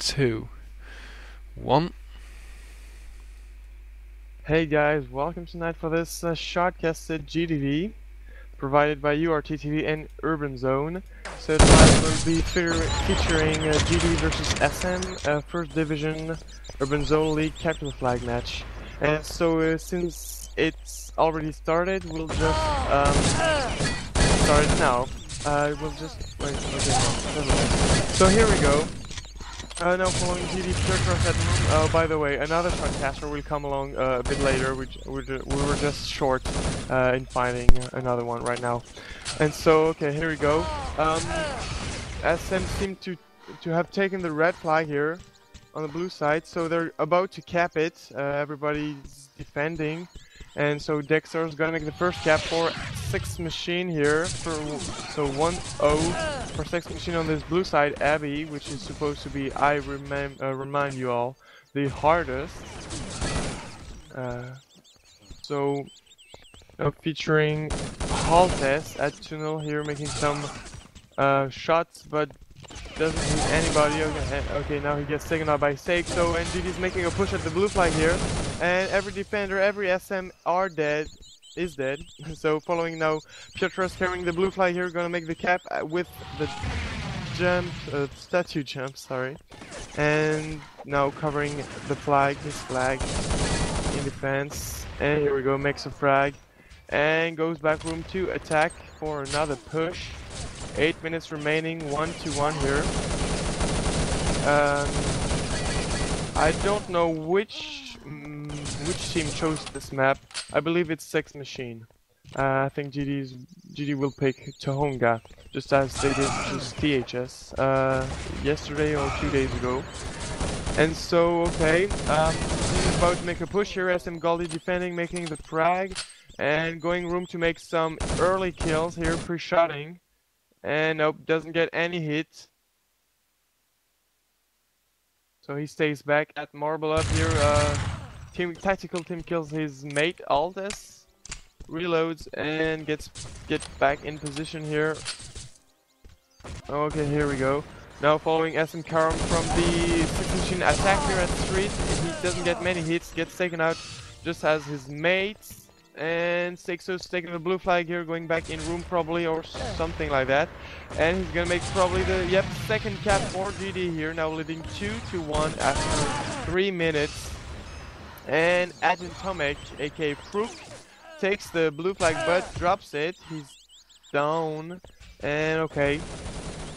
two, one. Hey guys, welcome tonight for this uh, shortcasted GTV provided by URTTV and Urban Zone. So tonight we'll be featuring uh, GD versus SM, uh, First Division Urban Zone League Capture Flag match. And so uh, since it's already started, we'll just um, start it now. Uh, we'll just wait. Okay, so here we go. Uh, now following GD Turtruck at home. Oh, by the way, another shotcaster will come along uh, a bit later. We, we, we were just short uh, in finding another one right now. And so, okay, here we go. Um, SM seem to to have taken the red flag here on the blue side, so they're about to cap it. Uh, everybody's defending. And so Dexter is gonna make the first cap for Six Machine here. For so 1-0 for Six Machine on this blue side. Abbey, which is supposed to be, I remind uh, remind you all, the hardest. Uh, so uh, featuring Haltes at Tunnel here, making some uh, shots, but doesn't hit anybody. Okay, okay, now he gets taken out by Seixo, and GD's making a push at the blue flag here. And every defender, every SM are dead, is dead. so following now, Piotrus carrying the blue flag here, gonna make the cap uh, with the jump, uh, statue jump, sorry. And now covering the flag, his flag, in defense. And here we go, makes a frag. And goes back room to attack for another push. 8 minutes remaining, 1 to 1 here. Um, I don't know which mm, which team chose this map. I believe it's Sex Machine. Uh, I think GD's, GD will pick Tohunga, just as they did choose THS uh, yesterday or two days ago. And so, okay, um, about to make a push here, SM Galdi defending, making the frag, and going room to make some early kills here, pre-shotting. And nope, doesn't get any hit. So he stays back at Marble up here. Uh, team tactical team kills his mate Altes, reloads and gets get back in position here. Okay, here we go. Now following SM Karam from the six machine attack here at street. He doesn't get many hits, gets taken out just as his mates. And Seixo's taking the blue flag here, going back in room probably or something like that. And he's gonna make probably the yep second cap for GD here, now leading two to one after three minutes. And Agent Tomek, aka Prook, takes the blue flag but drops it. He's down. And okay.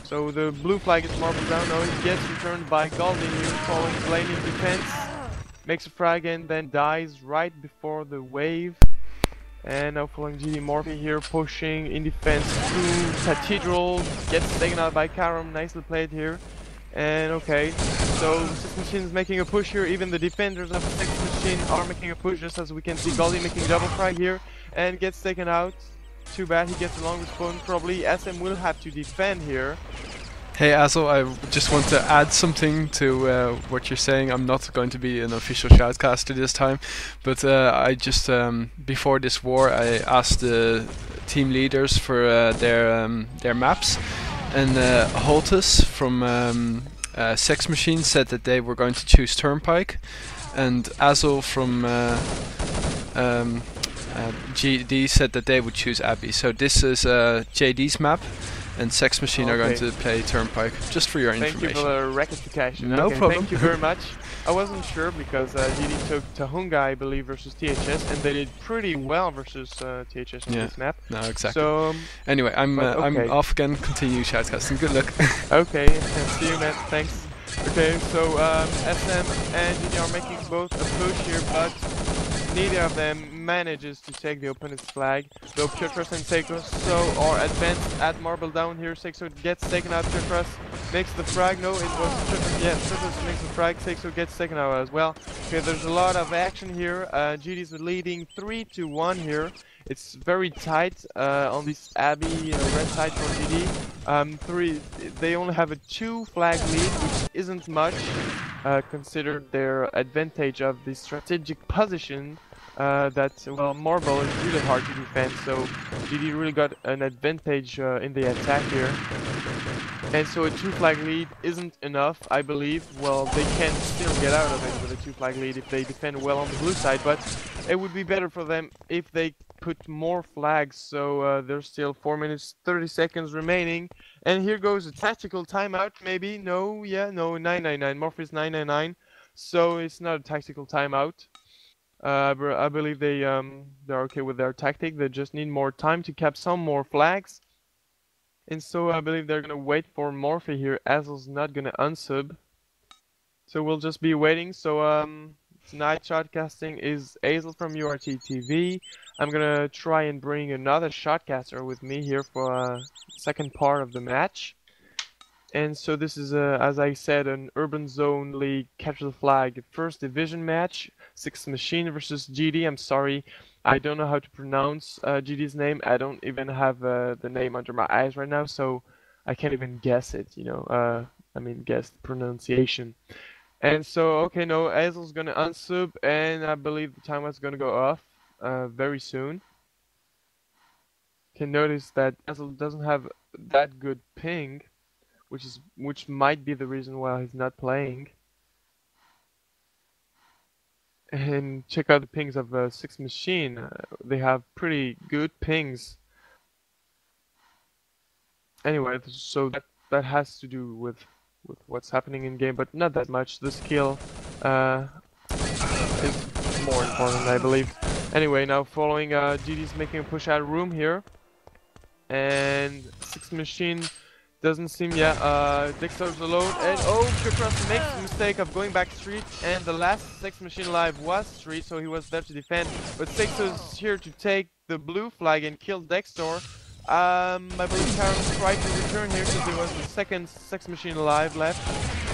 So the blue flag is marbled down. Now he gets returned by Galdi here, following Blaney defense. Makes a frag and then dies right before the wave. And now following GD Morphe here, pushing in defense to Cathedral. Gets taken out by Karam. Nicely played here. And okay, so Six Machine is making a push here. Even the defenders of Six Machine are making a push, just as we can see Galdi making double frag here. And gets taken out. Too bad he gets a long respawn. Probably SM will have to defend here. Hey Azle, I just want to add something to uh, what you're saying. I'm not going to be an official shoutcaster this time, but uh, I just um, before this war I asked the team leaders for uh, their um, their maps, and uh, Holtus from um, uh, Sex Machine said that they were going to choose Turnpike, and Azel from uh, um, uh, GD said that they would choose Abbey. So this is GD's map and Sex Machine okay. are going to play Turnpike, just for your thank information. Thank you for the rectification. No okay, problem. Thank you very much. I wasn't sure because uh, GD took Tohunga, I believe, versus THS, and they did pretty well versus uh, THS on yeah. this map. No, exactly. So um, anyway, I'm uh, okay. I'm off again. Continue shoutcasting. Good luck. okay, see you, man. Thanks. Okay, so um, SM and GD are making both a push here, but neither of them manages to take the opponent's flag. Though Piotrus and Seixo are advanced at Marble down here. Seixo gets taken out. Piotrus makes the frag. No, it was Piotrus. Yeah, Piotrus makes the frag. Seixo gets second out as well. Okay, there's a lot of action here. Uh, GD's leading 3 to 1 here. It's very tight uh, on this Abbey uh, red side for GD. Um, three, they only have a two flag lead, which isn't much, uh, considered their advantage of the strategic position uh, that, well, Marble is really hard to defend, so GD really got an advantage uh, in the attack here. And so a two flag lead isn't enough, I believe. Well, they can still get out of it with a two flag lead if they defend well on the blue side, but it would be better for them if they put more flags. So uh, there's still 4 minutes 30 seconds remaining. And here goes a tactical timeout, maybe. No, yeah, no, 999. Morpheus 999. So it's not a tactical timeout. Uh, I believe they um, they're okay with their tactic. They just need more time to cap some more flags. And so I believe they're gonna wait for Morphe here. Azel's not gonna unsub. So we'll just be waiting. So um, tonight shotcasting is Azle from URT TV. I'm gonna try and bring another shotcaster with me here for a second part of the match. And so this is, a, as I said, an Urban Zone League Capture the Flag first division match. Six Machine versus GD. I'm sorry, I don't know how to pronounce uh, GD's name. I don't even have uh, the name under my eyes right now, so I can't even guess it. You know, uh, I mean, guess the pronunciation. And so, okay, no, Azel's gonna unsub, and I believe the timer's gonna go off uh, very soon. Can notice that Azel doesn't have that good ping which is which might be the reason why he's not playing. And check out the pings of uh, Six Machine. Uh, they have pretty good pings. Anyway, so that that has to do with with what's happening in game, but not that much. The skill uh, is more important, I believe. Anyway, now following uh, GD's making a push out room here, and Six Machine doesn't seem, yeah, uh, Dexter's alone, and oh, Kukras makes the mistake of going back street, and the last Sex Machine Live was street, so he was there to defend, but Sextor's here to take the blue flag and kill Dexter. Um, I believe Karen tried to return here because there was the second Sex Machine Alive left,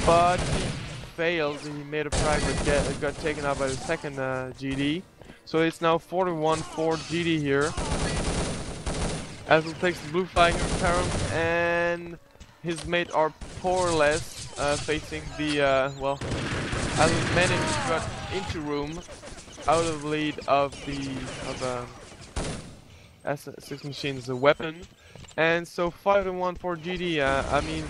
but he failed, he made a but get, got taken out by the second uh, GD. So it's now 41 for GD here. Azel takes the blue flag from and his mate are powerless, uh, facing the, uh, well, Azel managed to got into room out of the lead of the, of, uh, S6 Machine's weapon. And so 5 and 1 for GD, uh, I mean,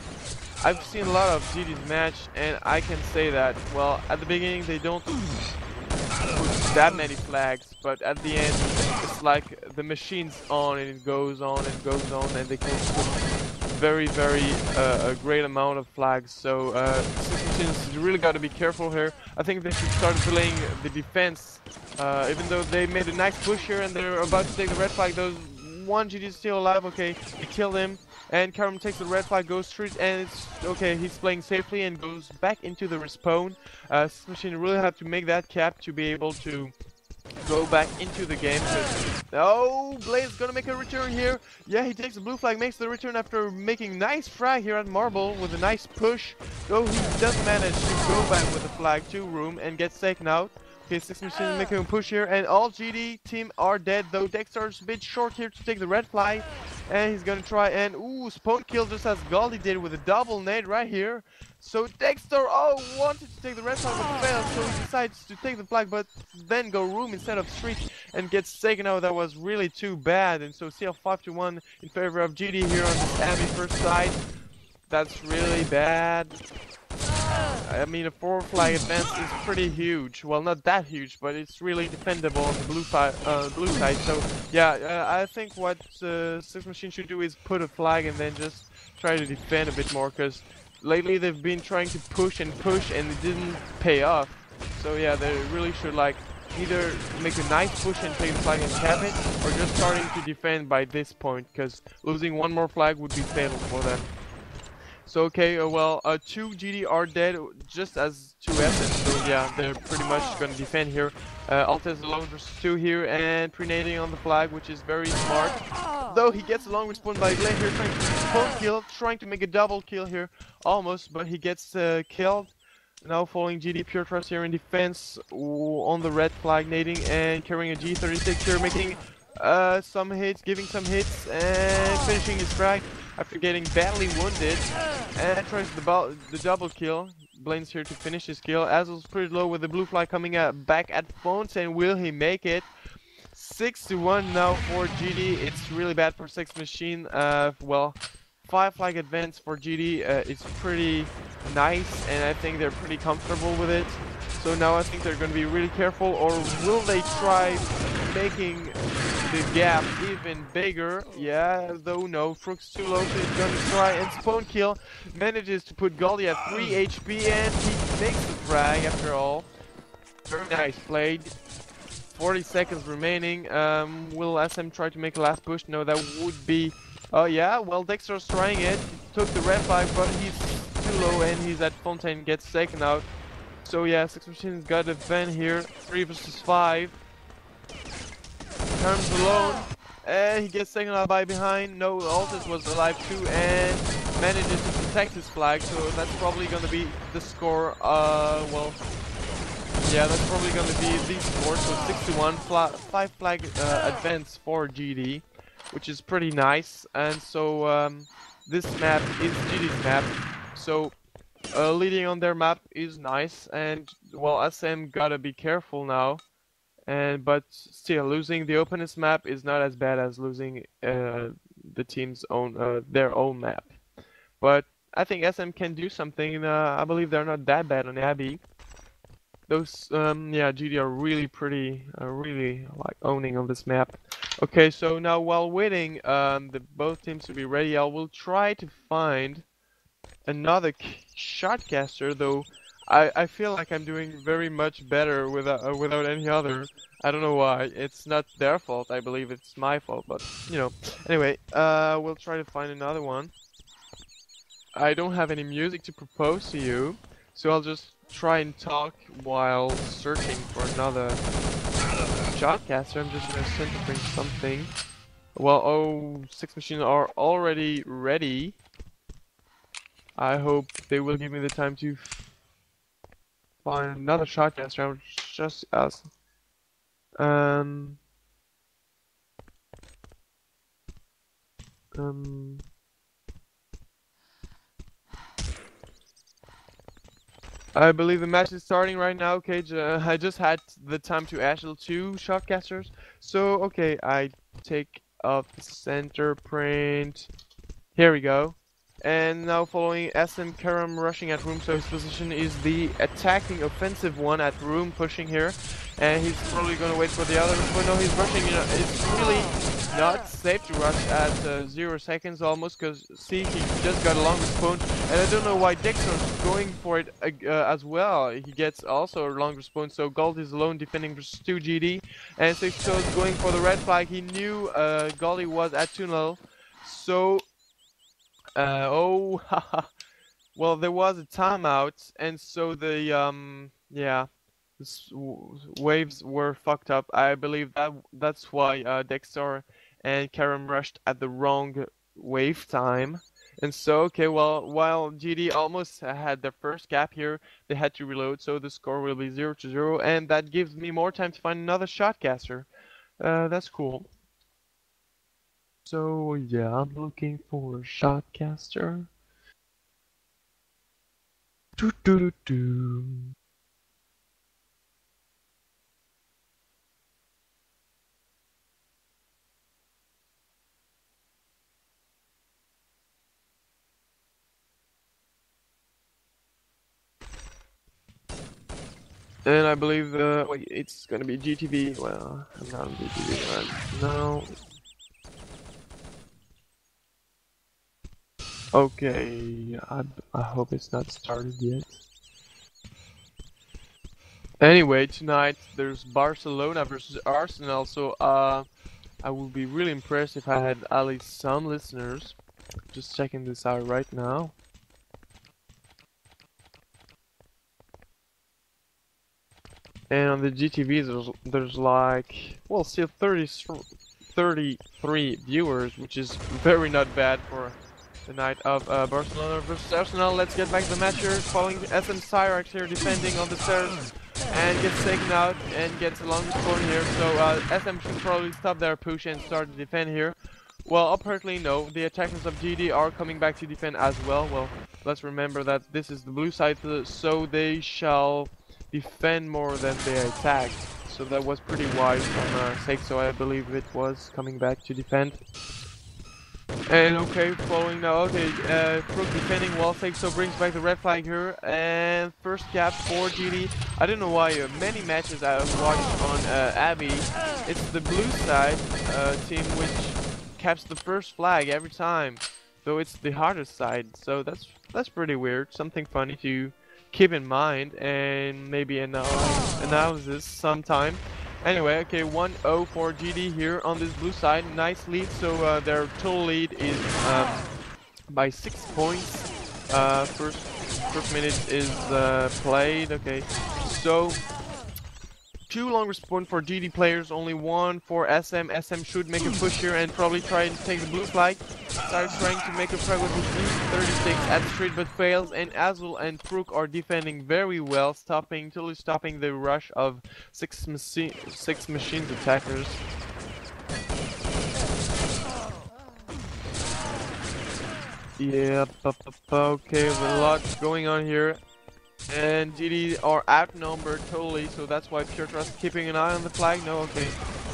I've seen a lot of GD's match, and I can say that, well, at the beginning they don't put that many flags, but at the end like the machine's on and it goes on and goes on and they can put very very uh, a great amount of flags. So uh, machines really got to be careful here. I think they should start playing the defense uh, even though they made a nice push here and they're about to take the red flag. Those one GD is still alive okay you kill him. And Karam takes the red flag, goes through and it's okay, he's playing safely and goes back into the respawn. Uh, Machine really had to make that cap to be able to go back into the game. Oh, Blaze gonna make a return here. Yeah, he takes the blue flag, makes the return after making nice frag here at Marble with a nice push. Though he does manage to go back with the flag to room and gets taken out. Okay, Six Machine uh. making a push here, and all GD team are dead, though Dexter's a bit short here to take the red flag. And he's gonna try and, ooh, spawn kill just as Galdi did with a double nade right here. So Dexter, oh, wanted to take the red flag but failed, so he decides to take the flag but then go room instead of street and gets taken out. That was really too bad. And so CL 5 to 1 in favor of GD here on the Abbey first side. That's really bad. I mean, a four flag advance is pretty huge. Well, not that huge, but it's really defendable on the blue, uh, blue side. So, yeah, uh, I think what uh, Six Machine should do is put a flag and then just try to defend a bit more, because lately they've been trying to push and push and it didn't pay off. So, yeah, they really should, like, either make a nice push and take the flag and cap it, or just starting to defend by this point, because losing one more flag would be fatal for them. So okay, uh, well, uh, two GD are dead, just as two Essence, so yeah, they're pretty much gonna defend here. Uh, Altez alone versus two here, and pre-nading on the flag, which is very smart. Though he gets a long respawn by Glenn here, trying to kill, trying to make a double kill here, almost, but he gets uh, killed. Now following GD Piotrus here in defense on the red flag nading and carrying a G36 here, making uh, some hits, giving some hits, and finishing his frag after getting badly wounded and tries the, the double kill. Blaine's here to finish his kill. Azel's pretty low with the blue fly coming out back at Phones and will he make it? 6 to 1 now for GD. It's really bad for 6 Machine. Uh, well, five flag advance for GD uh, is pretty nice, and I think they're pretty comfortable with it. So now I think they're going to be really careful, or will they try making the gap even bigger? Yeah, though no, Frooks too low, he's going to try, and Spawn Kill manages to put Goldie at 3 HP, and he makes the frag after all. Very nice played. 40 seconds remaining. Um, will SM try to make a last push? No, that would be... Oh yeah, well Dexter's trying it. Took the red flag, but he's too low and he's at Fontaine, gets taken out. So yeah, Six Machine's got a defend here. 3 versus 5. Turns alone. And he gets taken out by behind. No, Altus was alive too and manages to protect his flag. So that's probably going to be the score. Uh, well, yeah, that's probably going to be the score. So 61, 5 flag uh, advance for GD, which is pretty nice. And so um, this map is GD's map. So uh, leading on their map is nice. And well, SM gotta be careful now. And but still, losing the opponent's map is not as bad as losing uh, the team's own uh, their own map. But I think SM can do something. Uh, I believe they're not that bad on Abbey those um yeah GD are really pretty uh, really like owning on this map okay so now while waiting um the both teams to be ready I will try to find another shotcaster though I I feel like I'm doing very much better without uh, without any other I don't know why it's not their fault I believe it's my fault but you know anyway uh we'll try to find another one I don't have any music to propose to you so I'll just try and talk while searching for another shotcaster. I'm just gonna send to bring something. Well, oh, six machines are already ready. I hope they will give me the time to find another shotcaster. Just as um um I believe the match is starting right now, Cage. Uh, I just had the time to actual two shotcasters. So, okay, I take up the center print. Here we go. And now following SM Karam rushing at room, so his position is the attacking offensive one at room pushing here. And he's probably gonna wait for the other, but no, he's rushing, you know, it's really not safe to rush at uh, zero seconds almost, because see, he just got a long respawn, and I don't know why Dexter's going for it uh, uh, as well. He gets also a long respawn, so Gold is alone defending versus 2 GD, and so he's going for the red flag. He knew uh, Goldie was at two tunnel, so uh, oh, well, there was a timeout, and so the um, yeah, waves were fucked up. I believe that that's why uh, Dexter and Karam rushed at the wrong wave time. And so, okay, well, while GD almost had their first gap here, they had to reload, so the score will be 0 to 0, and that gives me more time to find another shotcaster. Uh, that's cool. So yeah, I'm looking for a shotcaster. Do do do do. And I believe uh, wait, it's gonna be GTV. Well, I'm not on GTV right now. Okay, I, I hope it's not started yet. Anyway, tonight there's Barcelona versus Arsenal, so uh, I would be really impressed if I had at least some listeners. Just checking this out right now. And on the GTV, there's, there's like, well, still 30, 33 viewers, which is very not bad for the night of uh, Barcelona versus Arsenal. Let's get back to the match here. Following SM Cyrax here defending on the stairs and gets taken out and gets a long respawn here. So uh, SM should probably stop their push and start to defend here. Well, apparently no. The attackers of GD are coming back to defend as well. Well, let's remember that this is the blue side, so they shall defend more than they attack. So that was pretty wise from uh, Sexo, I believe it was, coming back to defend. And okay, following now, okay, uh, defending fake, so brings back the red flag here. And first cap for GD. I don't know why, uh, many matches I've watched on uh, Abbey, it's the blue side uh, team which caps the first flag every time. Though it's the hardest side, so that's that's pretty weird. Something funny to keep in mind and maybe analyze, analysis sometime. Anyway, okay, 1-0 for GD here on this blue side. Nice lead, so uh, their total lead is um, by 6 points. Uh, first, first minute is uh, played, okay. So, two long respawn for GD players, only one for SM. SM should make a push here and probably try and take the blue flag. Starts trying to make a frag with blue 36 at the street but fails and Azul and Crook are defending very well, stopping totally stopping the rush of six machine six machines attackers. Yeah, okay, a lot going on here. And GD are outnumbered totally, so that's why Piotrus keeping an eye on the flag. No, okay.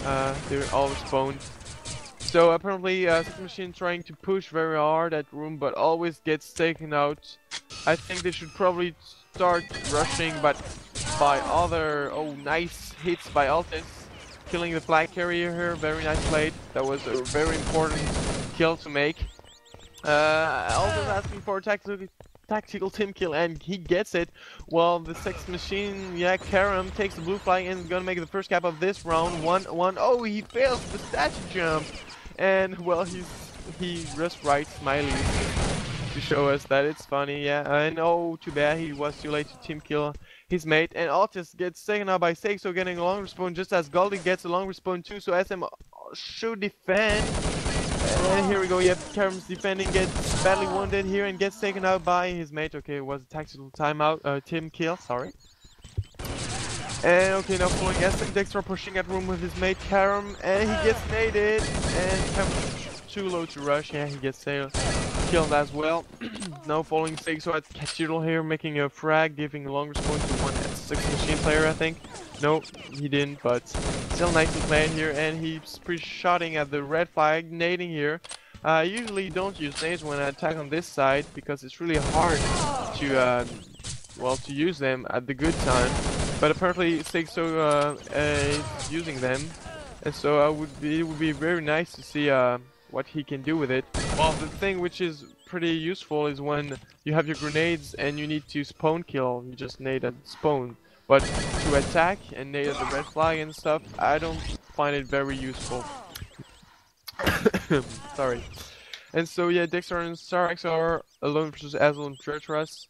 Uh, they're all spawned. So apparently uh, Six Machine trying to push very hard at room, but always gets taken out. I think they should probably start rushing, but by other... Oh, nice hits by Altis. Killing the flag carrier here, very nice played. That was a very important kill to make. Uh, Altis asking for a tactical, tactical team kill and he gets it. Well, the Sex Machine, yeah, Karam takes the blue flag and is gonna make the first cap of this round. One, one. Oh, he fails the statue jump. And, well, he's, he just writes smiley to show us that it's funny, yeah. And oh, too bad he was too late to team kill his mate. And Altis gets taken out by so getting a long respawn just as Goldie gets a long respawn too, so SM should defend. And here we go, yep, Karam's defending, gets badly wounded here and gets taken out by his mate. Okay, it was a tactical timeout, uh, team kill, sorry. And okay, now following SM Dexter pushing at room with his mate Karam, and he gets naded, and Karam's too low to rush, yeah, he gets killed as well. now following so at Cathedral here, making a frag, giving a long response to one S6 machine player, I think. No, he didn't, but still nicely played here, and he's pre-shotting at the red flag, nading here. Uh, I usually don't use nades when I attack on this side, because it's really hard to, uh, well, to use them at the good time. But apparently Sexo uh, is using them, and so I would be, it would be very nice to see uh, what he can do with it. Well, the thing which is pretty useful is when you have your grenades and you need to spawn kill, you just nade at spawn. But to attack and nade at the red flag and stuff, I don't find it very useful. Sorry. And so yeah, Dexter and Starex are alone versus Azul and Treacherous.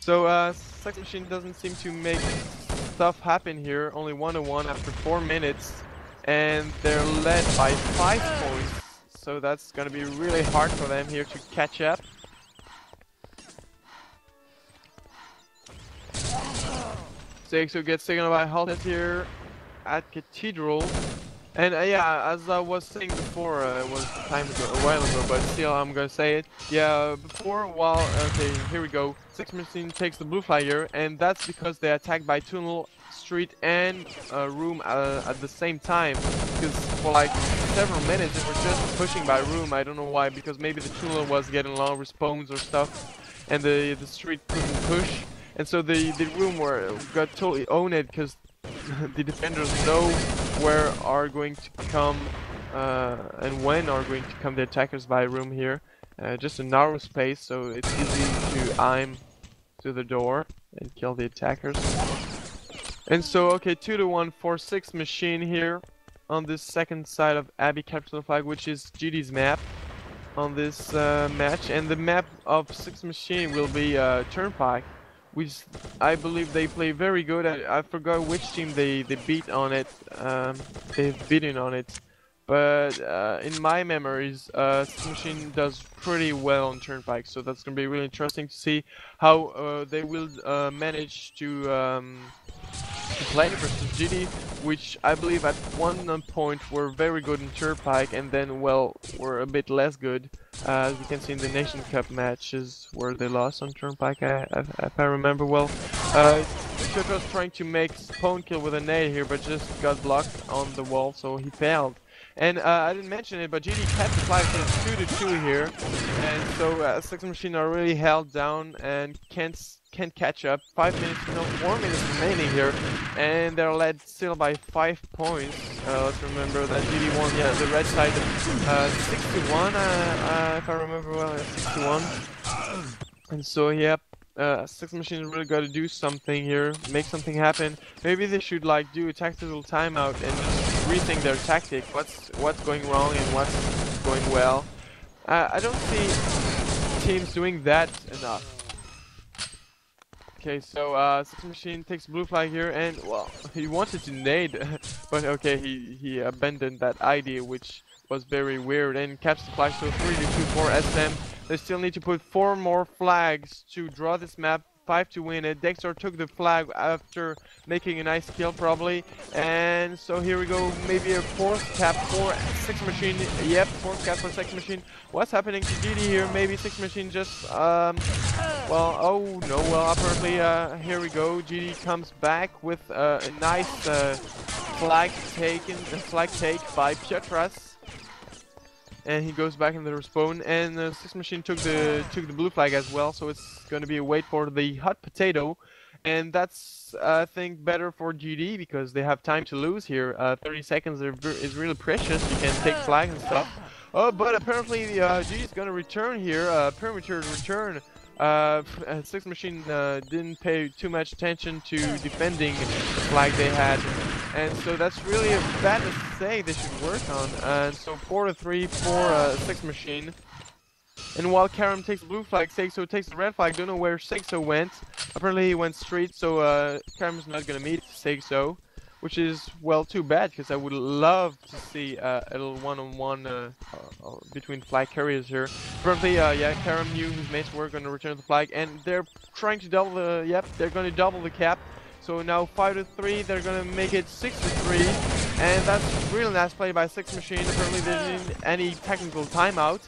So uh, Sex Machine doesn't seem to make stuff happen here. Only one to one after four minutes, and they're led by five points. So that's gonna be really hard for them here to catch up. Sexo gets taken by Halted here at Cathedral. And uh, yeah, as I was saying before, uh, it was time ago, a while ago, but still I'm gonna say it. Yeah, before, while, okay, here we go. Six Machine takes the blue flyer, and that's because they attacked by tunnel, street, and uh, room uh, at the same time. Because for like several minutes, they were just pushing by room. I don't know why, because maybe the tunnel was getting long respawns or stuff, and the the street couldn't push. And so the the room were got totally owned because the defenders know where are going to come uh, and when are going to come the attackers by room here. Uh, just a narrow space, so it's easy to aim to the door and kill the attackers. And so, okay, 2 to 1 for 6 machine here on this second side of Abbey Capture Flag, which is GD's map on this uh, match. And the map of 6 machine will be uh, Turnpike which I believe they play very good. I, I forgot which team they, they beat on it. Um, they've beaten on it. But uh, in my memories, uh, Machine does pretty well on Turnpike, so that's going to be really interesting to see how uh, they will uh, manage to um, to play versus GD, which I believe at one point were very good in Turnpike and then, well, were a bit less good. Uh, as we can see in the Nation Cup matches where they lost on Turnpike, I, I, if I remember well. Uh, was trying to make spawn kill with a nade here, but just got blocked on the wall, so he failed. And uh, I didn't mention it, but GD kept the it's 2 to 2 here. And so uh, Sex Machine are really held down and can't can't catch up. Five minutes, no, four minutes remaining here, and they're led still by five points. Uh, let's remember that GD won, yeah, the red side, uh, 61, uh, uh, if I remember well, 61. And so, yep, uh, Sex Machine really got to do something here, make something happen. Maybe they should like do a tactical timeout and rethink their tactic. What's what's going wrong and what's going well. Uh, I don't see teams doing that enough. Okay, so uh, Sex Machine takes blue flag here, and well, he wanted to nade, but okay, he he abandoned that idea, which was very weird, and catch the flag. So three to two for SM. They still need to put four more flags to draw this map 5 to win it. Dexter took the flag after making a nice kill probably. And so here we go, maybe a fourth cap for Six Machine. Yep, fourth cap for Six Machine. What's happening to GD here? Maybe Six Machine just, um, well, oh no, well apparently, uh, here we go. GD comes back with uh, a nice uh, flag taken, flag take by Piotras and he goes back in the respawn and the Sex Machine took the took the blue flag as well so it's going to be a wait for the hot potato and that's I think better for GD because they have time to lose here. Uh, 30 seconds is really precious. You can take flags and stuff. Oh but apparently uh, GD is going to return here uh, premature return. Uh, Sex Machine uh, didn't pay too much attention to defending flag they had. And so that's really a bad mistake they should work on. And so 4 to 3 for uh, Sex Machine. And while Karam takes blue flag, Sexo takes the red flag. Don't know where Sexo went. Apparently he went straight, so uh, Karam's not gonna meet Sexo. Which is, well, too bad, because I would love to see uh, a little one-on-one -on -one, uh, uh, between flag carriers here. Apparently, uh, yeah, Karam knew his mates were going to return the flag, and they're trying to double the, yep, they're to double the cap. So now 5 to 3, they're gonna make it 6 to 3. And that's really nice play by Six Machine. Apparently they didn't any technical timeout.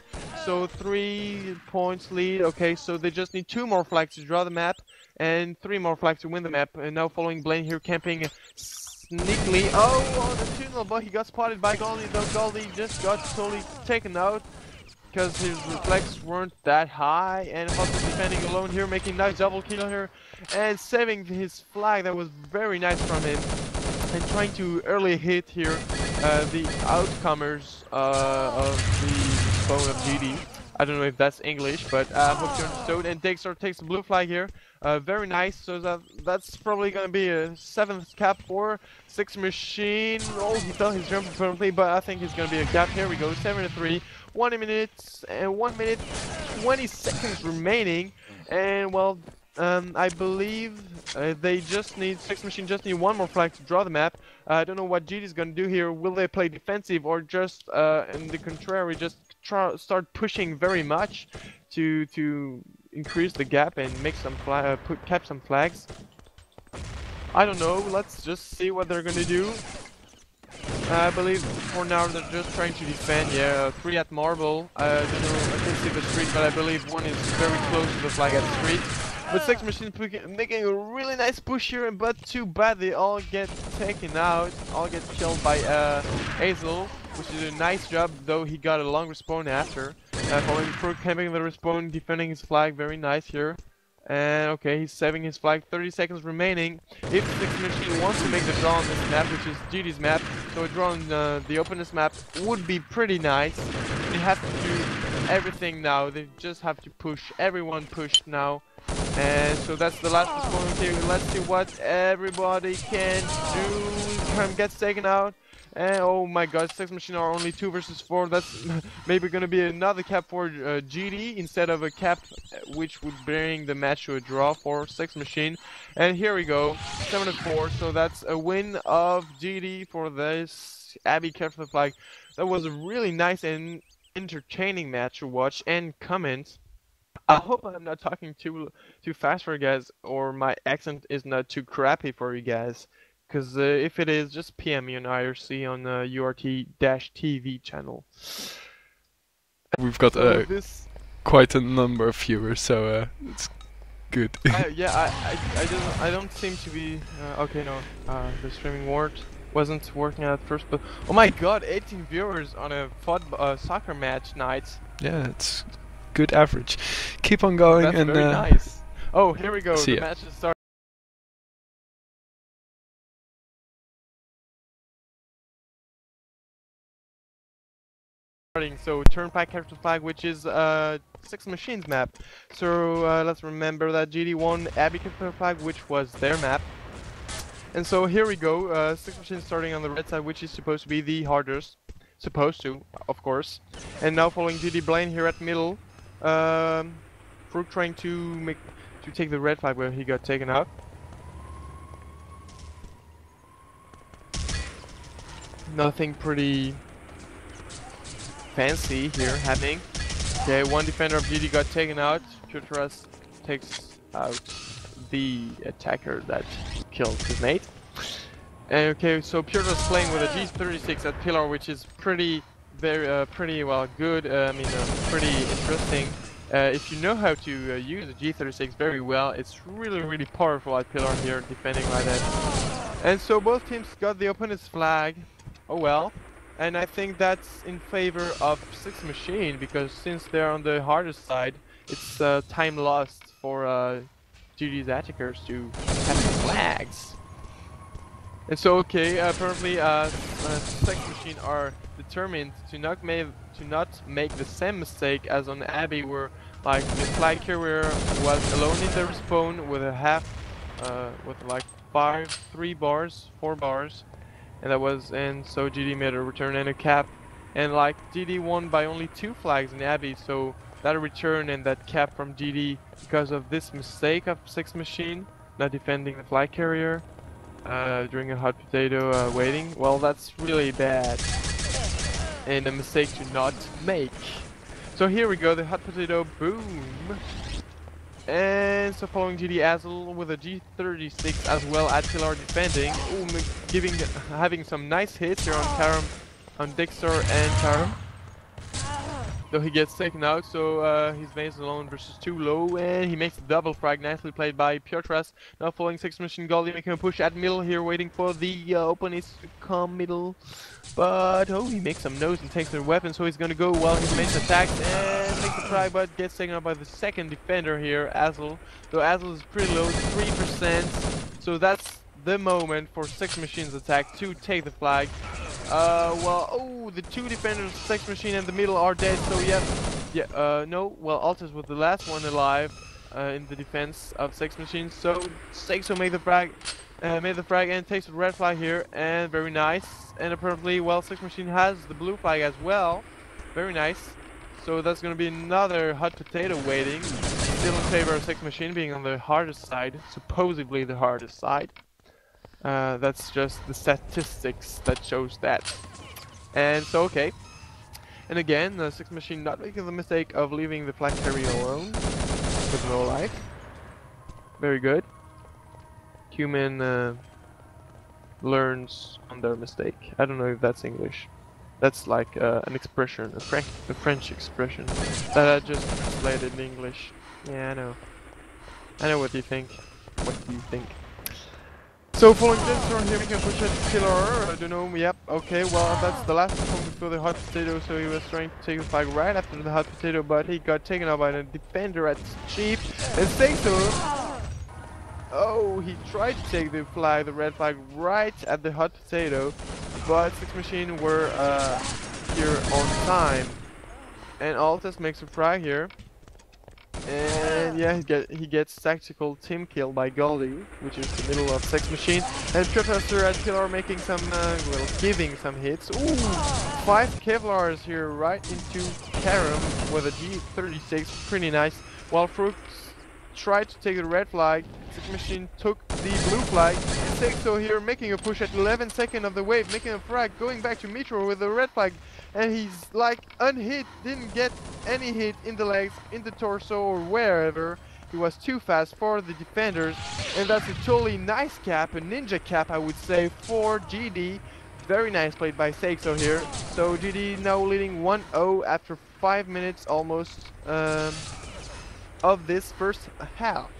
So 3 points lead. Okay, so they just need 2 more flags to draw the map. And 3 more flags to win the map. And now following Blaine here camping sneakily. Oh, on the tunnel, but he got spotted by Goldie. Though Goldie just got totally taken out because his reflex weren't that high and Hudson defending alone here making nice double kill here and saving his flag that was very nice from him and trying to early hit here uh, the outcomers uh, of the of GD. I don't know if that's English, but I uh, hope you understood. And Dexter takes the blue flag here. Uh, very nice. So that that's probably going to be a seventh cap for six Machine. Oh, he thought he's jumping perfectly, but I think he's going to be a cap. Here we go. Seven to three. One minute and one minute, 20 seconds remaining. And well, um, I believe uh, they just need six Machine just need one more flag to draw the map. Uh, I don't know what GD is gonna do here. Will they play defensive or just, uh, in the contrary, just try start pushing very much to to increase the gap and make some uh, put cap some flags? I don't know. Let's just see what they're gonna do. I believe for now they're just trying to defend. Yeah, three at marble. I don't know. I can see the street, but I believe one is very close to the flag at street. But Sex Machine making a really nice push here, but too bad they all get taken out, all get killed by uh, Hazel, which is a nice job, though he got a long respawn after. Uh, following through, camping the respawn, defending his flag, very nice here. And okay, he's saving his flag, 30 seconds remaining. If Sex Machine wants to make the draw on this map, which is GD's map, so a draw on uh, the openness map would be pretty nice. They have to do everything now, they just have to push, everyone pushed now. And so that's the last response here. Let's see what everybody can do. Time gets taken out. And oh my god, Sex Machine are only 2 versus 4. That's maybe gonna be another cap for uh, GD instead of a cap uh, which would bring the match to a draw for Sex Machine. And here we go, 7 to 4. So that's a win of GD for this Abbey Capture Flag. That was a really nice and entertaining match to watch and comment. I hope I'm not talking too too fast for you guys, or my accent is not too crappy for you guys. Because uh, if it is, just PM me on IRC on the URT-TV channel. We've got uh, this... quite a number of viewers, so uh, it's good. yeah, I, I, I, don't, I don't seem to be... Uh, okay, no, uh, the streaming ward. wasn't working at first, but oh my god, 18 viewers on a foot, uh, soccer match night. Yeah, it's good average. Keep on going That's and very uh, nice. Oh, here we go. see the ya. match is starting. So Turnpike Capture Flag, which is uh, Six Machines map. So uh, let's remember that GD1 Abbey Capture Flag, which was their map. And so here we go. Uh, Six Machines starting on the red side, which is supposed to be the hardest. Supposed to, of course. And now following GD Blaine here at middle. Um, Brook trying to make to take the red flag where he got taken out. Nothing pretty fancy here happening. Okay, one defender of GD got taken out. Putras takes out the attacker that killed his mate. And okay, so Putras playing with a G36 at pillar, which is pretty, very, uh, pretty well good. Uh, I mean, uh, pretty interesting. Uh, if you know how to uh, use a G36 very well, it's really, really powerful at pillar here, defending like that. And so both teams got the opponent's flag. Oh well. And I think that's in favor of Six Machine because since they're on the hardest side, it's time lost for uh, GD's attackers to have the flags. And so okay, apparently uh, uh, Six Machine are determined to not make to not make the same mistake as on Abbey, where like the flag carrier was alone in the respawn with a half, uh, with like five, three bars, four bars, and that was and so GD made a return and a cap and like GD won by only two flags in Abbey so that return and that cap from GD because of this mistake of Six Machine not defending the flag carrier uh, during a hot potato uh, waiting well that's really bad and a mistake to not make. So here we go the hot potato boom. And so following GD Azel with a G36 as well at Pilar defending, Ooh, giving having some nice hits here on Karam, on Dexter and Karam. Though he gets taken out, so uh, his base alone versus too low, and he makes a double frag, nicely played by Piotras. Now following six machine Goldie making a push at middle here, waiting for the uh, opponents to come middle. But oh, he makes some nose and takes their weapon, so he's gonna go while his mates attacks and makes a try, but gets taken out by the second defender here, Azul. Though Azul is pretty low, 3%, so that's the moment for Six Machines attack to take the flag. Uh, well, oh, the two defenders Sex Machine in the middle are dead, so yeah, yeah, uh, no, well, Altus was the last one alive, uh, in the defense of Sex Machine, so Sexo made the frag, uh, made the frag and takes the red flag here, and very nice, and apparently, well, Sex Machine has the blue flag as well, very nice, so that's gonna be another hot potato waiting, still in favor of Sex Machine being on the hardest side, supposedly the hardest side. Uh, that's just the statistics that shows that. And so, okay. And again, the Six Machine not making the mistake of leaving the flag carrier alone with no life. Very good. Human uh, learns on their mistake. I don't know if that's English. That's like uh, an expression, a, French, a French expression that I just translated in English. Yeah, I know. I know what you think. What do you think? So following this turn here we can push it killer, I don't know, yep, okay, well that's the last one before the hot potato, so he was trying to take the flag right after the hot potato, but he got taken out by the defender at cheap, and Sexto, oh, he tried to take the flag, the red flag, right at the hot potato, but Six Machine were uh, here on time, and Altus makes a frag here, and yeah, he, get, he gets tactical team kill by Goldie, which is the middle of Sex Machine. And Professor at Pillar making some, uh, well, giving some hits. Ooh, five Kevlars here right into Karam with a G36, pretty nice. While Fruits tried to take the red flag, Sex Machine took the blue flag. And here making a push at 11 second of the wave, making a frag, going back to Metro with the red flag and he's like unhit, didn't get any hit in the legs, in the torso or wherever. He was too fast for the defenders and that's a totally nice cap, a ninja cap I would say for GD. Very nice played by Sexo here. So GD now leading 1-0 after 5 minutes almost um, of this first half.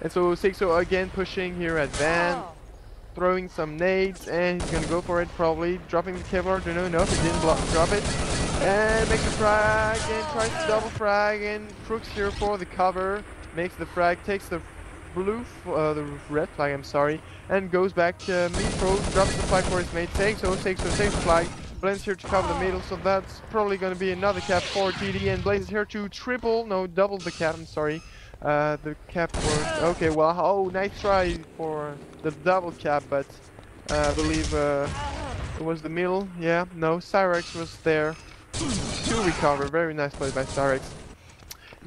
And so Sexo again pushing here at Van. throwing some nades, and he's gonna go for it, probably dropping the Kevlar. Do no, no, he didn't block, drop it, and makes a frag, and tries to double frag, and Crooks here for the cover, makes the frag, takes the blue, uh, the red flag, I'm sorry, and goes back to Metro, drops the flag for his mate, takes so, takes the flag, Blends here to cover the middle, so that's probably going to be another cap for TD, and Blaze is here to triple, no, double the cap, I'm sorry. Uh, the cap for, okay, well, oh, nice try for the double cap, but uh, I believe uh, it was the middle, yeah, no, Cyrex was there to recover, very nice play by Cyrex.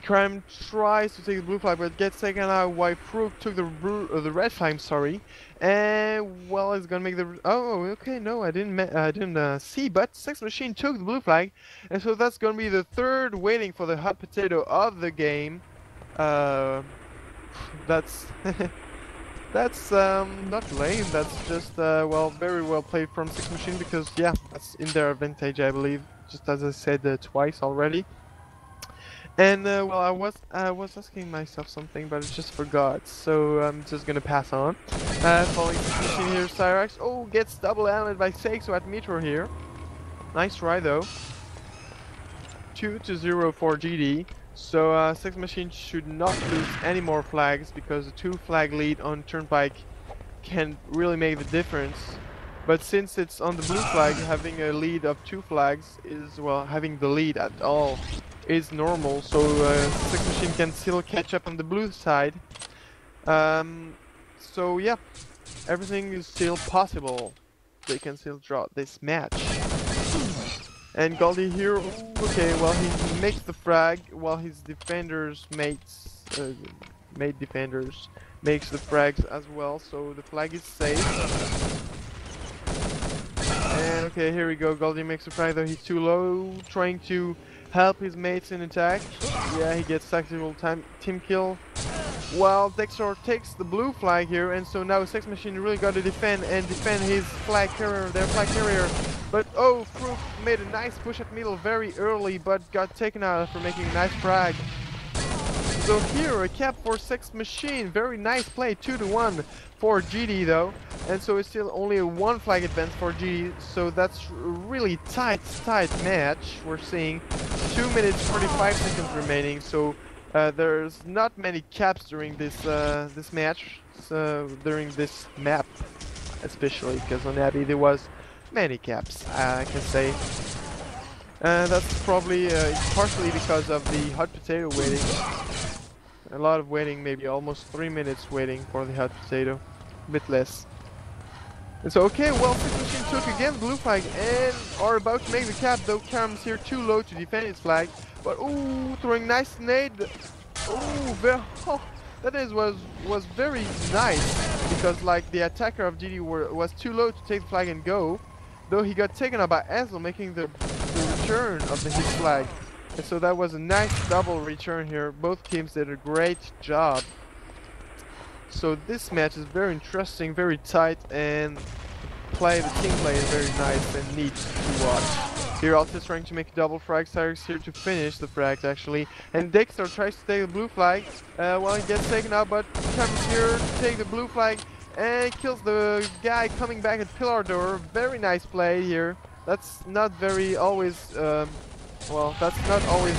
Crime tries to take the blue flag, but gets taken out while Frook took the uh, the red flag, sorry. And well, it's gonna make the oh okay no I didn't I didn't uh, see, but Sex Machine took the blue flag, and so that's gonna be the third waiting for the hot potato of the game. Uh, that's that's um, not lame. That's just uh, well very well played from Sex Machine because yeah that's in their advantage I believe. Just as I said uh, twice already. And uh, well, I was I was asking myself something, but I just forgot. So I'm just gonna pass on. Uh, following machine here, Cyrax. Oh, gets double allied by Seixo at Metro here. Nice try though. Two to zero for GD. So uh, Sex Machine should not lose any more flags because the two flag lead on Turnpike can really make the difference. But since it's on the blue flag, having a lead of two flags is, well, having the lead at all is normal, so uh, Sex Machine can still catch up on the blue side. Um, so yeah, everything is still possible. They can still draw this match. And Goldie here, okay, well he makes the frag while his defenders mates, uh, defenders makes the frags as well, so the flag is safe. And okay, here we go, Goldie makes the frag though he's too low, trying to help his mates in attack. Yeah, he gets tactical time team kill. While Dexter takes the blue flag here, and so now Sex Machine really got to defend and defend his flag carrier, their flag carrier. But oh, Frook made a nice push at middle very early, but got taken out for making a nice frag. So here, a cap for 6 Machine, very nice play, 2 to 1 for GD though. And so it's still only a one flag advance for GD, so that's really tight, tight match we're seeing. 2 minutes 45 seconds remaining, so uh, there's not many caps during this uh, this match, so during this map especially, because on Abbey there was many caps, I can say. Uh, that's probably uh, partially because of the hot potato waiting. A lot of waiting, maybe almost 3 minutes waiting for the hot potato. A bit less. And so, okay, well, Machine took again blue flag and are about to make the cap, though Karam's here too low to defend his flag. But, ooh, throwing nice nade. Ooh, very, oh, that is was was very nice because like the attacker of GD were, was too low to take the flag and go. Though he got taken out by Azel, making the, the return of the hit flag. And so that was a nice double return here. Both teams did a great job. So this match is very interesting, very tight, and play the team play is very nice and neat to watch. Here Altis trying to make a double frag, Cyrus here to finish the frag actually, and Dexter tries to take the blue flag, uh, well he gets taken out, but comes here to take the blue flag, and kills the guy coming back at pillar door, very nice play here. That's not very always, um, well, that's not always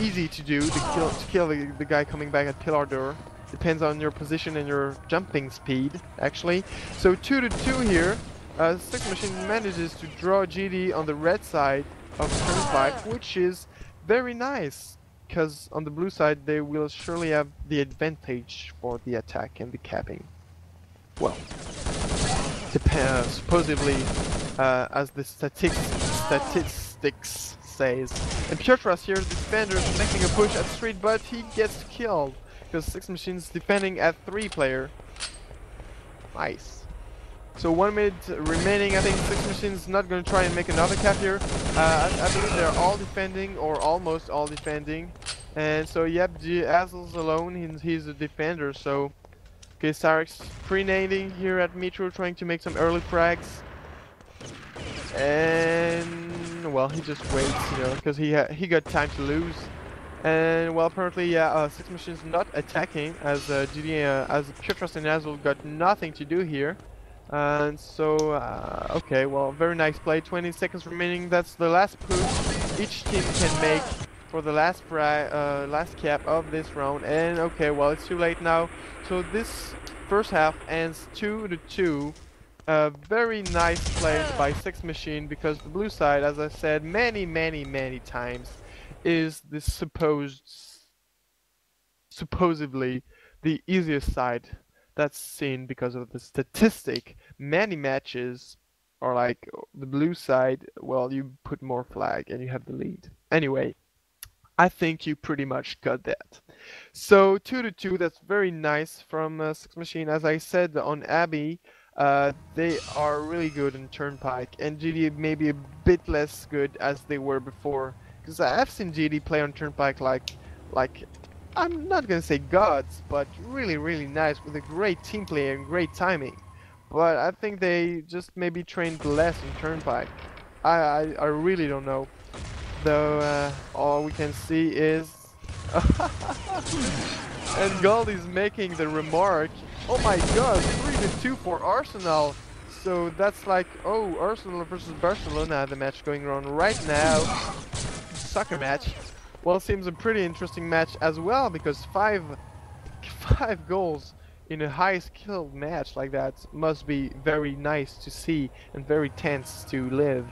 easy to do, to kill, to kill the, the guy coming back at pillar door depends on your position and your jumping speed, actually. So 2 to 2 here. Uh, Machine manages to draw GD on the red side of Turnpike, which is very nice, because on the blue side they will surely have the advantage for the attack and the capping. Well, uh, supposedly, uh, as the statistics, statistics says. And Piotrus here, the defender, is making a push at street, but he gets killed because Six Machine's defending at 3 player. Nice. So one minute remaining, I think Six Machine's not going to try and make another cap here. Uh, I, I, believe they're all defending, or almost all defending. And so, yep, G Azel's alone, he's, he's a defender, so... Okay, Cyrex pre-nading here at Metro, trying to make some early frags. And... well, he just waits, you know, because he, he got time to lose. And well, apparently, yeah, uh, Sex Machine's not attacking as uh, GD, uh, as Piotrus and Azul got nothing to do here. And so, uh, okay, well, very nice play. 20 seconds remaining. That's the last push each team can make for the last uh, last cap of this round. And okay, well, it's too late now. So this first half ends 2 to 2. A very nice play by Six Machine because the blue side, as I said many, many, many times, is the supposed, supposedly, the easiest side that's seen because of the statistic. Many matches are like the blue side, well, you put more flag and you have the lead. Anyway, I think you pretty much got that. So 2 to 2, that's very nice from uh, Six Machine. As I said on Abbey, uh, they are really good in Turnpike, and GD maybe a bit less good as they were before. Because I've seen GD play on Turnpike like, like I'm not gonna say gods, but really, really nice with a great team play and great timing. But I think they just maybe trained less in Turnpike. I, I, I really don't know. Though uh, all we can see is... and Gold is making the remark, oh my god, 3-2 for Arsenal. So that's like, oh, Arsenal versus Barcelona, the match going on right now. Soccer match. Well, seems a pretty interesting match as well because five, five goals in a high skilled match like that must be very nice to see and very tense to live.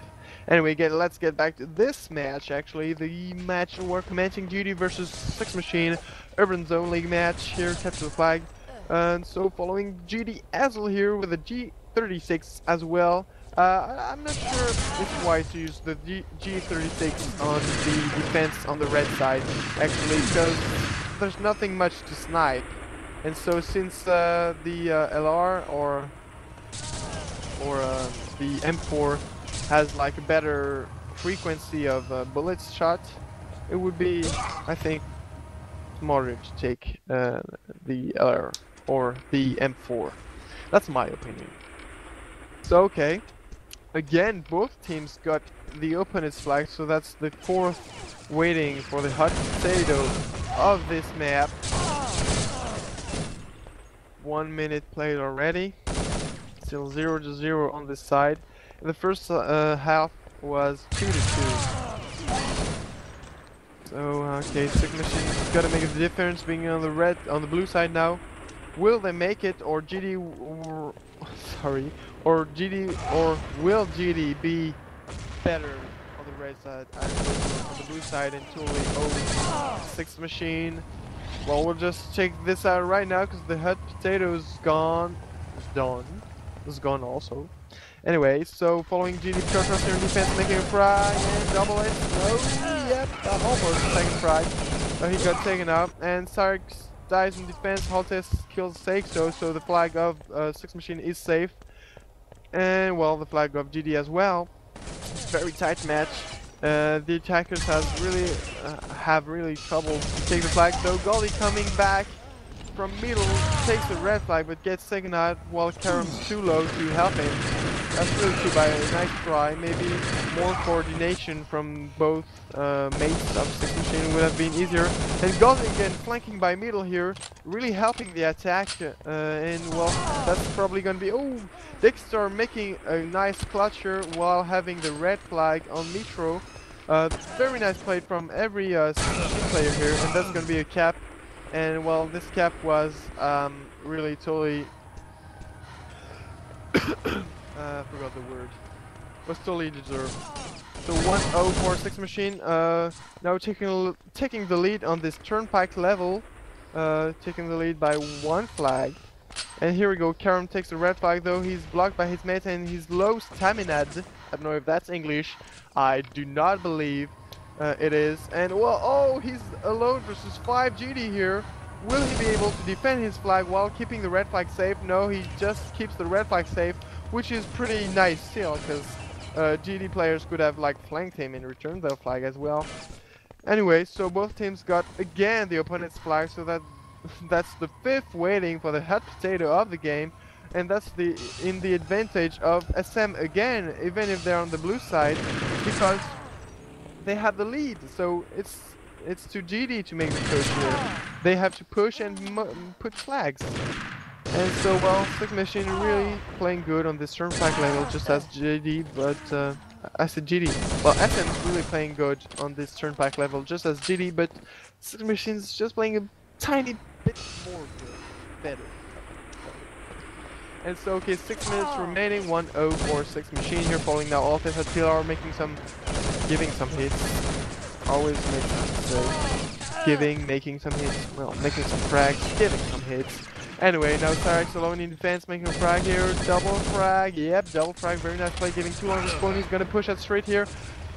Anyway, get let's get back to this match actually, the match we're commencing GD versus Six Machine Urban Zone League match here, capture the flag. And so following GD Azel here with a G36 as well. Uh, I'm not sure if it's wise to use the G G36 on the defense on the red side, actually, because there's nothing much to snipe. And so since uh, the uh, LR or or uh, the M4 has like a better frequency of uh, bullets shot, it would be, I think, smarter to take uh, the LR or the M4. That's my opinion. So okay, again, both teams got the opponent's flag, so that's the fourth waiting for the hot potato of this map. One minute played already. Still 0 to 0 on this side. the first uh, half was 2 to 2. So, okay, Sick Machine's gotta make a difference being on the red, on the blue side now. Will they make it, or GD, or, sorry, or GD, or will GD be better on the red side on the blue side until own oh, six machine? Well, we'll just check this out right now because the hot potato is gone. It's done. It's gone also. Anyway, so following GD Pure here in defense, making a fry and double it. Oh, yep, almost second fry. So he got taken out, and Sark's dies in defense. Haltes kills Seikso, so the flag of uh, Six Machine is safe and well the flag of GD as well. Very tight match. Uh, the attackers have really uh, have really trouble to take the flag. Though Goldie coming back from middle takes the red flag but gets taken out while Karam's too low to help him. That's really too bad. A nice try. Maybe more coordination from both uh, mates of Six Machine would have been easier. And Goldie again flanking by middle here, really helping the attack. Uh, and well, that's probably going to be... Oh, Dexter making a nice clutcher while having the red flag on Nitro. Uh, very nice play from every uh, player here, and that's going to be a cap. And well, this cap was um, really totally uh, I forgot the word. Was totally deserved. So 1-0 for Six Machine. Uh, now taking taking the lead on this turnpike level. Uh, taking the lead by one flag. And here we go. Karam takes the red flag though. He's blocked by his mate and he's low stamina. I don't know if that's English. I do not believe uh, it is. And well, oh, he's alone versus 5 GD here. Will he be able to defend his flag while keeping the red flag safe? No, he just keeps the red flag safe which is pretty nice still, because uh, GD players could have like flanked him and returned their flag as well. Anyway, so both teams got again the opponent's flag, so that that's the fifth waiting for the hot potato of the game, and that's the in the advantage of SM again, even if they're on the blue side, because they have the lead. So it's it's to GD to make the push here. They have to push and put flags. And so, well, Six Machine really playing good on this turnpike level, just as JD, but uh, I said GD. Well, SM really playing good on this turnpike level, just as GD, but Six Machine's just playing a tiny bit more good, better. And so, okay, 6 minutes remaining, 1-0 for 6 Machine here, following now Altis at Pilar, making some, giving some hits. Always makes so giving, making some hits, well, making some frags, giving some hits. Anyway, now Cyrax alone in defense, making a frag here, double frag, yep, double frag, very nice play, giving two on the spawn, he's gonna push that straight here,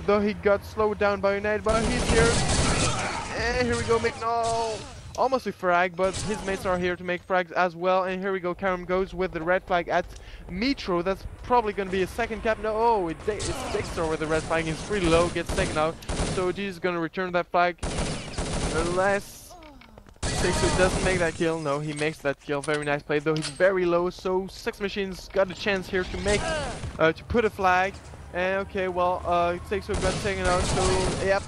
though he got slowed down by United, but he's here, and here we go, all, almost a frag, but his mates are here to make frags as well, and here we go, Karam goes with the red flag at Metro, that's probably gonna be a second cap, no, oh, it, it's Dexter with the red flag, he's pretty low, gets taken out, so G is gonna return that flag, unless Sixer doesn't make that kill. No, he makes that kill. Very nice play, though he's very low. So Six Machines got a chance here to make, uh, to put a flag. And okay, well, uh, Sixer got taken out. So yep,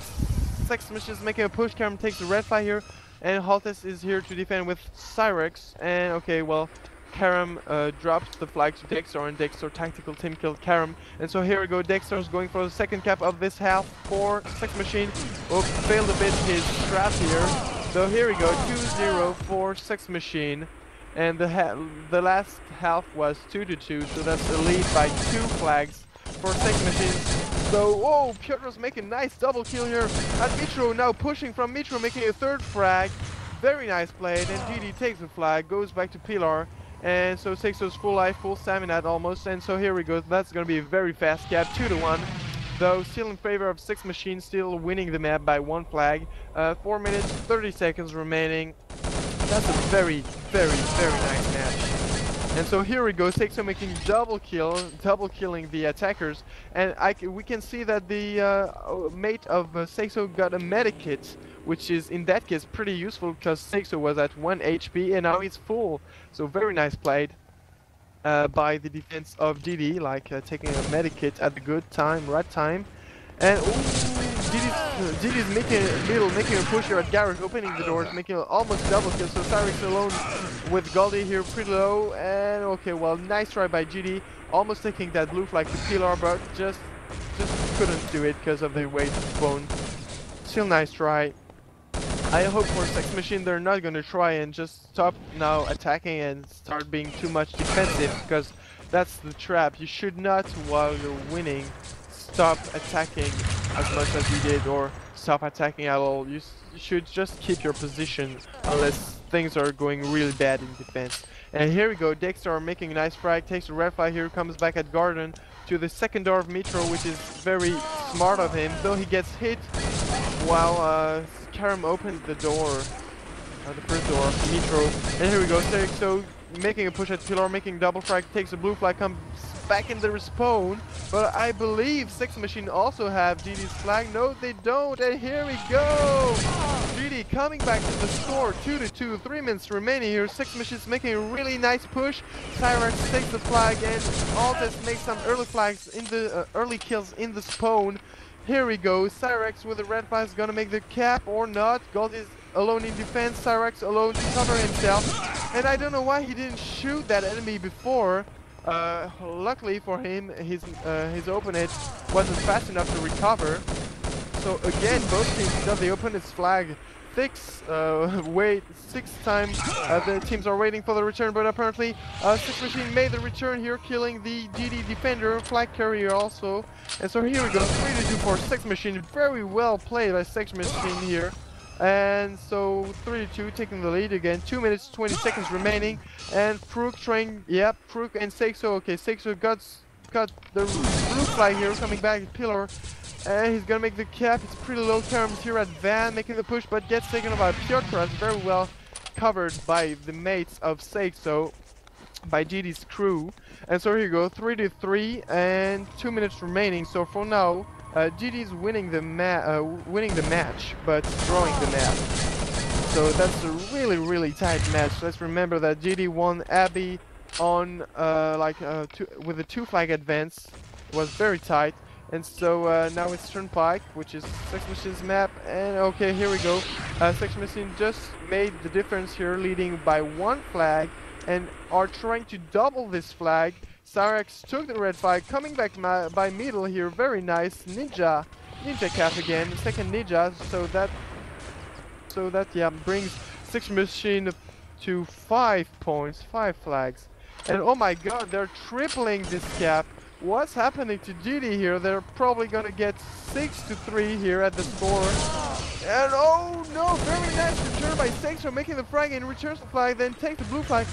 Six Machines making a push. Karam takes the red flag here, and Haltis is here to defend with Cyrex. And okay, well. Karam uh, drops the flag to Dexter and Dexter tactical team killed Karam and so here we go Dexter is going for the second cap of this half for Sex Machine oh failed a bit his trap here so here we go, 2-0 for Sex Machine. And the the last half was 2 to 2, so that's a lead by two flags for Sex Machine. So, whoa, Piotr's making nice double kill here. And Mitro now pushing from Mitro, making a third frag. Very nice play. Then GD takes the flag, goes back to Pilar. And so Sixo's full life, full stamina almost. And so here we go. That's going to be a very fast cap, 2 to 1 though still in favor of Six Machines, still winning the map by one flag. Uh, 4 minutes, 30 seconds remaining. That's a very, very, very nice match. And so here we go, Sexo making double kill, double killing the attackers. And I we can see that the uh, mate of uh, got a medikit, which is in that case pretty useful because Sexo was at 1 HP and now he's full. So very nice played uh, by the defense of GD, like uh, taking a medikit at the good time, right time. And ooh, GD's, making a middle, making a push here at Garage, opening the doors, making almost double kill. So Cyrix alone with Goldie here pretty low. And okay, well, nice try by GD, almost taking that blue flag to Pilar, but just just couldn't do it because of the weight bone. Still nice try. I hope for Sex Machine they're not gonna try and just stop now attacking and start being too much defensive because that's the trap. You should not, while you're winning, stop attacking as much as you did or stop attacking at all. You, you should just keep your position unless things are going really bad in defense. And here we go, Dexter making a nice frag, takes a red flag here, comes back at Garden to the second door of Metro, which is very smart of him, though he gets hit while uh, Karam opened the door, uh, the first door, Metro, and here we go, so making a push at Pilar, making double frag, takes a blue flag, comes back in the respawn, but I believe Six Machine also have GD's flag, no they don't, and here we go! GD coming back to the score, 2 to 2, 3 minutes remaining here, Six Machine's making a really nice push, Cyrax takes the flag, and Altus makes some early flags in the, uh, early kills in the spawn, here we go. Cyrex with the red flag is gonna make the cap or not. Gold is alone in defense. Cyrex alone to cover himself. And I don't know why he didn't shoot that enemy before. Uh, luckily for him, his uh, his opponent wasn't fast enough to recover. So again, both teams got the opponent's flag six uh, wait six times uh, the teams are waiting for the return but apparently uh, Six Machine made the return here killing the GD defender flag carrier also. And so here we go 3 to 2 for Six Machine. Very well played by Six Machine here. And so 3 to 2 taking the lead again. 2 minutes 20 seconds remaining. And Prook trying yep Prook and Sexo okay Sexo got got the blue flag here coming back pillar and he's gonna make the cap. It's pretty low terms here at Van, making the push, but gets taken by Piotr. very well covered by the mates of So by GD's crew. And so here you go, 3 to 3, and 2 minutes remaining. So for now, uh, GD's winning the ma uh, winning the match, but drawing the map. So that's a really, really tight match. Let's remember that GD won Abbey on uh, like uh, two, with a two flag advance. Was very tight. And so uh, now it's Turnpike, which is Sex Machine's map. And okay, here we go. Uh, Sex Machine just made the difference here, leading by one flag. and are trying to double this flag. Cyrax took the red flag, coming back by middle here, very nice. Ninja, Ninja cap again, second Ninja, so that, so that yeah brings Six Machine to five points, five flags. And oh my god, they're tripling this cap. What's happening to GD here? They're probably gonna get 6 to 3 here at the score. And oh no, very nice return by Sexo making the flag and returns the flag, then takes the blue flag.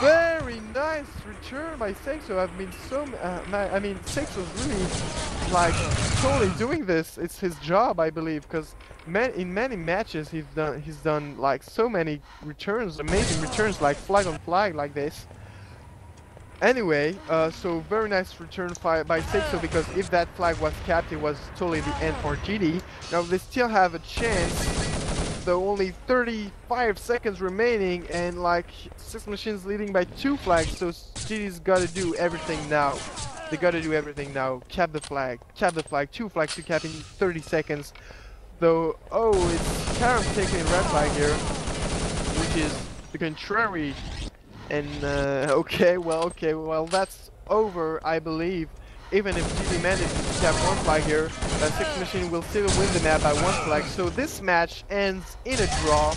Very nice return by Sexo. I've been so, uh, I mean, Sexo's really like totally doing this. It's his job, I believe, because man, in many matches he's done, he's done like so many returns, amazing returns, like flag on flag like this. Anyway, uh, so very nice return by Sexo because if that flag was capped, it was totally the end for GD. Now they still have a chance, though only 35 seconds remaining and like Six Machines leading by two flags, so GD's gotta do everything now. They gotta do everything now. Cap the flag, cap the flag, two flags to cap in 30 seconds. Though, oh, it's Karam taking a red flag here, which is the contrary and uh, okay, well, okay, well that's over, I believe. Even if GD manages to cap one flag here, uh, Six Machine will still win the map by one flag. So this match ends in a draw.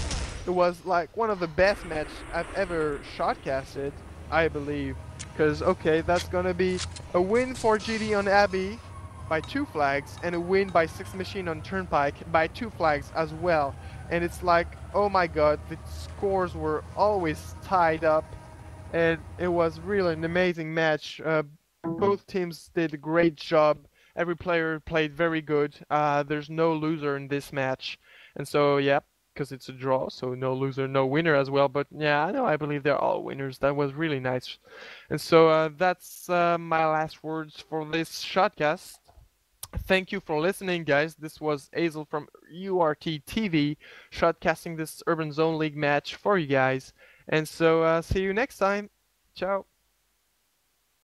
It was like one of the best matches I've ever shoutcasted, I believe. Because, okay, that's gonna be a win for GD on Abbey by two flags and a win by Six Machine on Turnpike by two flags as well. And it's like, oh my god, the scores were always tied up and it was really an amazing match. Uh, both teams did a great job. Every player played very good. Uh, there's no loser in this match, and so yeah, because it's a draw, so no loser, no winner as well. But yeah, I know I believe they're all winners. That was really nice, and so uh, that's uh, my last words for this shoutcast. Thank you for listening, guys. This was Azle from URT TV, shoutcasting this Urban Zone League match for you guys. And so, uh, see you next time. Ciao.